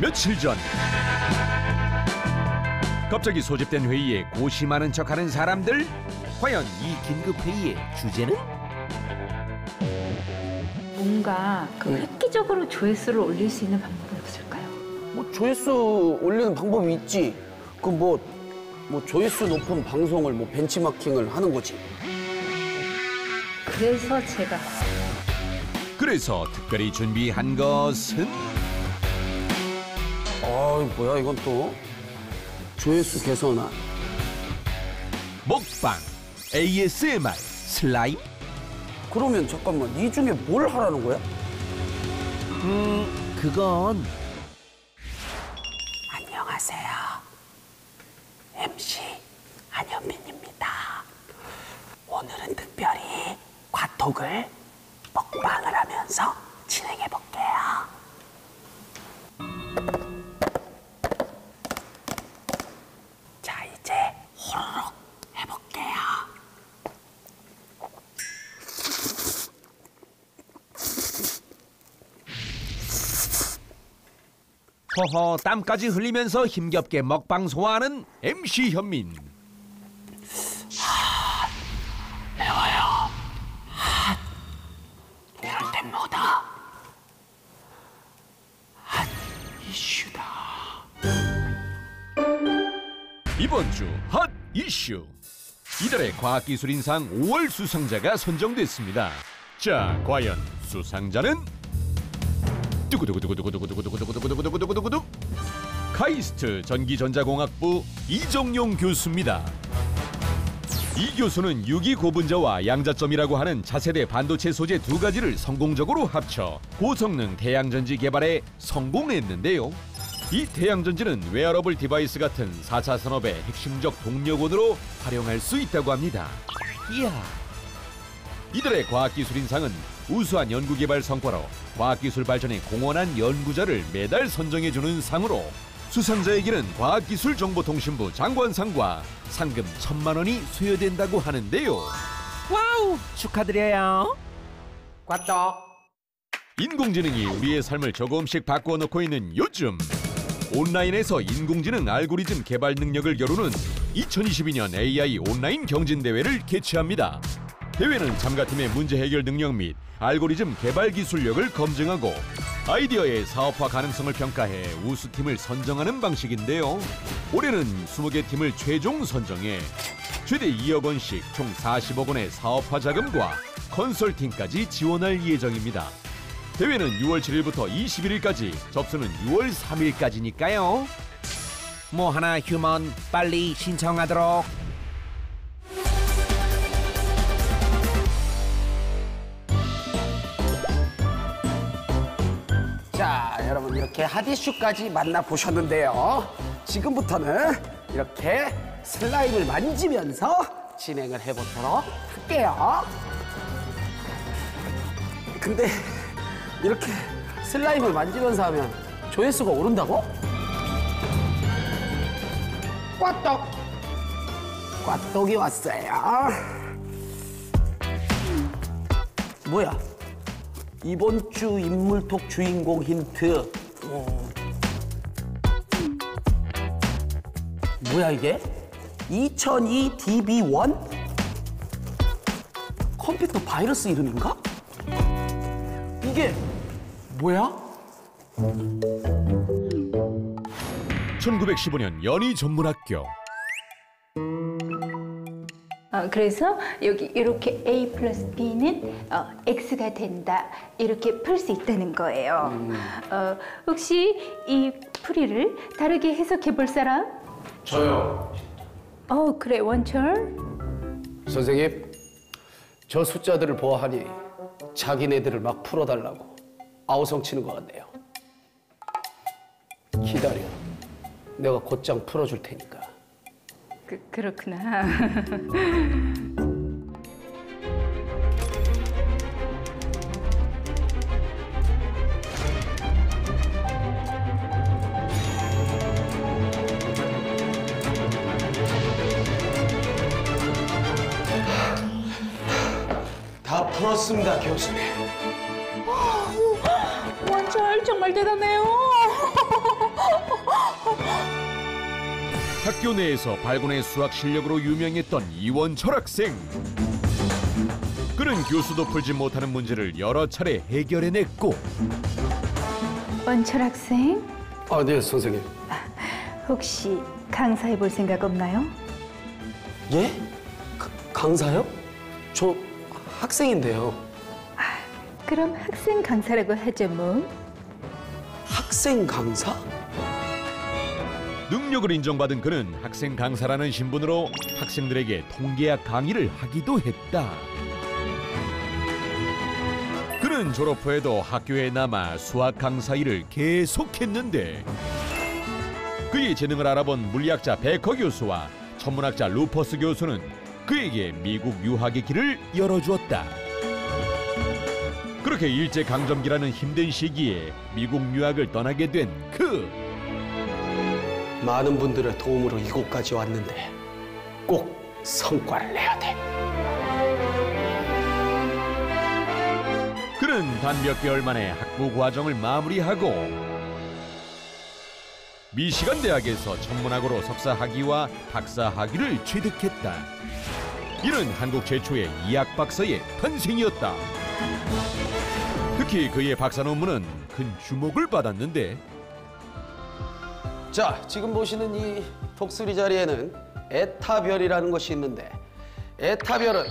며칠 전 갑자기 소집된 회의에 고심하는 척하는 사람들 과연 이 긴급 회의의 주제는 뭔가 그 획기적으로 조회수를 올릴 수 있는 방법은 없을까요? 뭐 조회수 올리는 방법이 있지. 그 뭐 뭐 조회수 높은 방송을 뭐 벤치마킹을 하는 거지. 그래서 제가 그래서 특별히 준비한 것은 아 뭐야 이건 또 조회수 개선안. 먹방, ASMR, 슬라임 그러면 잠깐만 이 중에 뭘 하라는 거야? 그건 안녕하세요. MC 한현민입니다. 오늘은 특별히 과톡을 먹방을 하면서 허허 땀까지 흘리면서 힘겹게 먹방 소화하는 MC 현민. 이럴 때마다? 핫 이슈다. 이번 주 핫 이슈. 이달의 과학기술인상 5월 수상자가 선정됐습니다. 자 과연 수상자는 두구두구두구두구두구두구두구두구두구두구두구두구두구 카이스트 전기전자공학부 이정용 교수입니다 이 교수는 유기 고분자와 양자점이라고 하는 차세대 반도체 소재 두 가지를 성공적으로 합쳐 고성능 태양전지 개발에 성공했는데요. 이 태양전지는 wearable device 같은 4차 산업의 핵심적 동력원으로 활용할 수 있다고 합니다. 이야. 이달의 과학기술인상은 우수한 연구개발 성과로 과학기술 발전에 공헌한 연구자를 매달 선정해주는 상으로 수상자에게는 과학기술정보통신부 장관상과 상금 천만 원이 수여된다고 하는데요. wow 축하드려요. 과톡. 인공지능이 우리의 삶을 조금씩 바꾸어 놓고 있는 요즘 온라인에서 인공지능 알고리즘 개발 능력을 겨루는 2022년 AI 온라인 경진 대회를 개최합니다. 대회는 참가팀의 문제 해결 능력 및 알고리즘 개발 기술력을 검증하고 아이디어의 사업화 가능성을 평가해 우수팀을 선정하는 방식인데요. 올해는 20개 팀을 최종 선정해 최대 2억 원씩 총 40억 원의 사업화 자금과 컨설팅까지 지원할 예정입니다. 대회는 6월 7일부터 21일까지, 접수는 6월 3일까지니까요. 뭐 하나 휴먼 빨리 신청하도록. 자, 여러분 이렇게 핫이슈까지 만나보셨는데요. 지금부터는 이렇게 슬라임을 만지면서 진행을 해보도록 할게요. 근데 이렇게 슬라임을 만지면서 하면 조회수가 오른다고? 꽈떡! 꽈떡이 왔어요. 뭐야? 이번 주 인물톡 주인공 힌트. 어. 뭐야 이게? 2002 DB1? 컴퓨터 바이러스 이름인가? 이게 뭐야? 1915년 연희 전문학교. 어, 그래서 여기 이렇게 A 플러스 B는 어, X가 된다 이렇게 풀 수 있다는 거예요. 어, 혹시 이 풀이를 다르게 해석해 볼 사람? 저요. 어 그래 원철. 선생님, 저 숫자들을 보아하니 자기네들을 막 풀어달라고 아우성 치는 것 같네요. 기다려. 내가 곧장 풀어줄 테니까. 그, 그렇구나. 다 풀었습니다, 교수님. 원철 정말 대단해요. 학교 내에서 발군의 수학 실력으로 유명했던 이원철 학생. 그는 교수도 풀지 못하는 문제를 여러 차례 해결해냈고 원철 학생, 아, 네, 선생님. 혹시 강사해 볼 생각 없나요? 예? 가- 강사요? 저 학생인데요. 그럼 학생 강사라고 하죠 뭐. 학생 강사? 능력을 인정받은 그는 학생 강사라는 신분으로 학생들에게 통계학 강의를 하기도 했다. 그는 졸업 후에도 학교에 남아 수학 강사 일을 계속했는데 그의 재능을 알아본 물리학자 베커 교수와 천문학자 루퍼스 교수는 그에게 미국 유학의 길을 열어주었다. 그렇게 일제 강점기라는 힘든 시기에 미국 유학을 떠나게 된 그. 많은 분들의 도움으로 이곳까지 왔는데 꼭 성과를 내야 돼. 그는 단 몇 개월 만에 학부 과정을 마무리하고 미시간 대학에서 천문학으로 석사 학위와 박사 학위를 취득했다. 이는 한국 최초의 이학 박사의 탄생이었다. 특히 그의 박사 논문은 큰 주목을 받았는데 자, 지금 보시는 이 독수리 자리에는 에타별이라는 것이 있는데 에타별은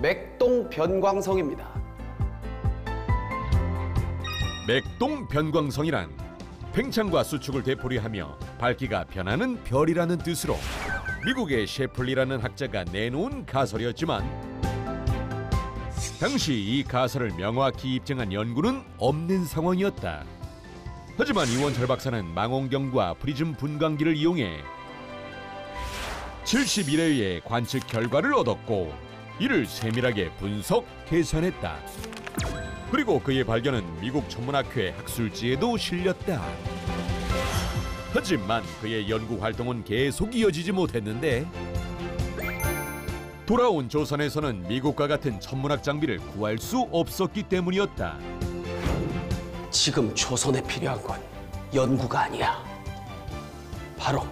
맥동 변광성입니다. 맥동 변광성이란 팽창과 수축을 되풀이하며 밝기가 변하는 별이라는 뜻으로 미국의 셰플리라는 학자가 내놓은 가설이었지만 당시 이 가설을 명확히 입증한 연구는 없는 상황이었다. 하지만 이원철 박사는 망원경과 프리즘 분광기를 이용해 71회의 관측 결과를 얻었고 이를 세밀하게 분석, 계산했다. 그리고 그의 발견은 미국 천문학회 학술지에도 실렸다. 하지만 그의 연구 활동은 계속 이어지지 못했는데 돌아온 조선에서는 미국과 같은 천문학 장비를 구할 수 없었기 때문이었다. 지금 조선에 필요한 건 연구가 아니야. 바로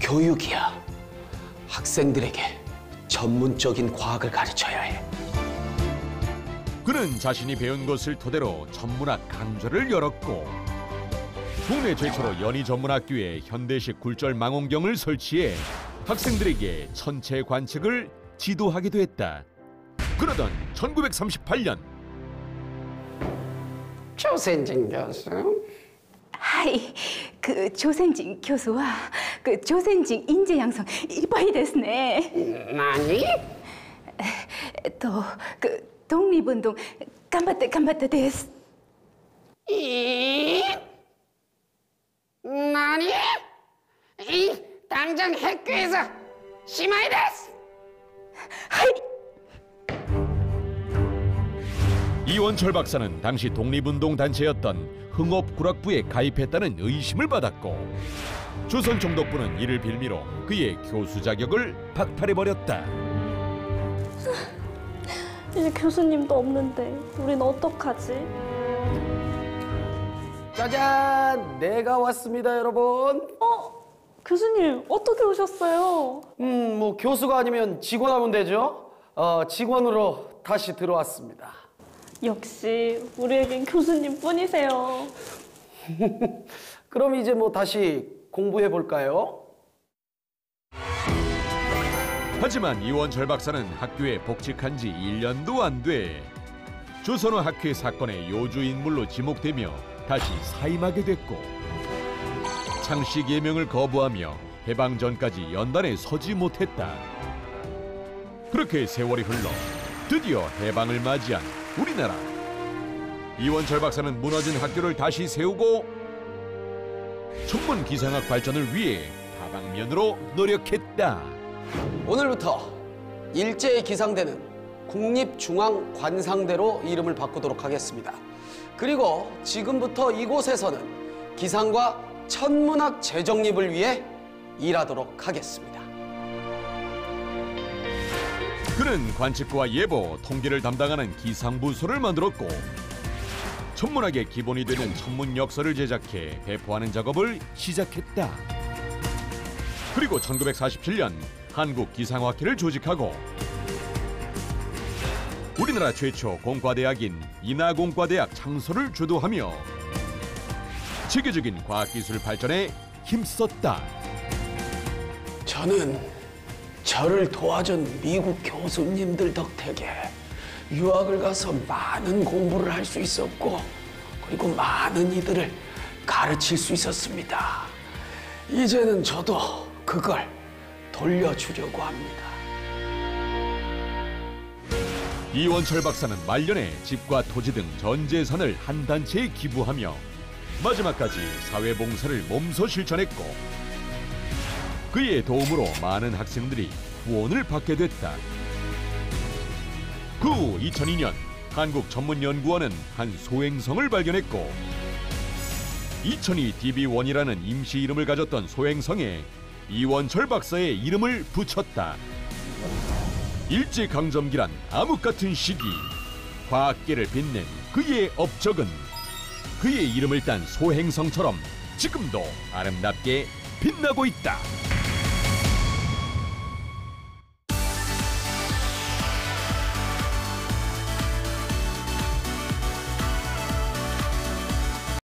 교육이야. 학생들에게 전문적인 과학을 가르쳐야 해. 그는 자신이 배운 것을 토대로 천문학 강좌를 열었고 국내 최초로 연희 전문학교에 현대식 굴절 망원경을 설치해 학생들에게 천체 관측을 지도하기도 했다. 그러던 1938년 조센진 교수. 하이, 그 조센진 교수와 그 조센진 인재 양성 이빠이 됐네. 나니? 또그 독립운동 간바tte 간바tte 데스. 이 나니? 이 당장 학교에서 심하이 데 이원철 박사는 당시 독립운동 단체였던 흥업구락부에 가입했다는 의심을 받았고 조선 총독부는 이를 빌미로 그의 교수 자격을 박탈해 버렸다. 이제 교수님도 없는데 우린 어떡하지? 짜잔! 내가 왔습니다, 여러분. 어? 교수님 어떻게 오셨어요? 음, 뭐 교수가 아니면 직원 하면 되죠? 어, 직원으로 다시 들어왔습니다. 역시 우리에겐 교수님 뿐이세요. 그럼 이제 뭐 다시 공부해 볼까요? 하지만 이원철 박사는 학교에 복직한 지 1년도 안 돼. 조선어 학회 사건의 요주 인물로 지목되며 다시 사임하게 됐고 창씨 예명을 거부하며 해방 전까지 연단에 서지 못했다. 그렇게 세월이 흘러 드디어 해방을 맞이한 우리나라. 이원철 박사는 무너진 학교를 다시 세우고 천문 기상학 발전을 위해 다방면으로 노력했다. 오늘부터 일제의 기상대는 국립중앙관상대로 이름을 바꾸도록 하겠습니다. 그리고 지금부터 이곳에서는 기상과 천문학 재정립을 위해 일하도록 하겠습니다. 그는 관측과 예보, 통계를 담당하는 기상부서를 만들었고 천문학의 기본이 되는 천문 역서를 제작해 배포하는 작업을 시작했다. 그리고 1947년 한국 기상학회를 조직하고 우리나라 최초 공과대학인 인하공과대학 창설을 주도하며 체계적인 과학기술 발전에 힘썼다. 저는 저를 도와준 미국 교수님들 덕택에 유학을 가서 많은 공부를 할 수 있었고 그리고 많은 이들을 가르칠 수 있었습니다. 이제는 저도 그걸 돌려주려고 합니다. 이원철 박사는 말년에 집과 토지 등 전 재산을 한 단체에 기부하며 마지막까지 사회봉사를 몸소 실천했고 그의 도움으로 많은 학생들이 후원을 받게 됐다. 그 후 2002년 한국 전문연구원은 한 소행성을 발견했고 2002 DB1이라는 임시 이름을 가졌던 소행성에 이원철 박사의 이름을 붙였다. 일제강점기란 암흑 같은 시기 과학계를 빛낸 그의 업적은 그의 이름을 딴 소행성처럼 지금도 아름답게 빛나고 있다.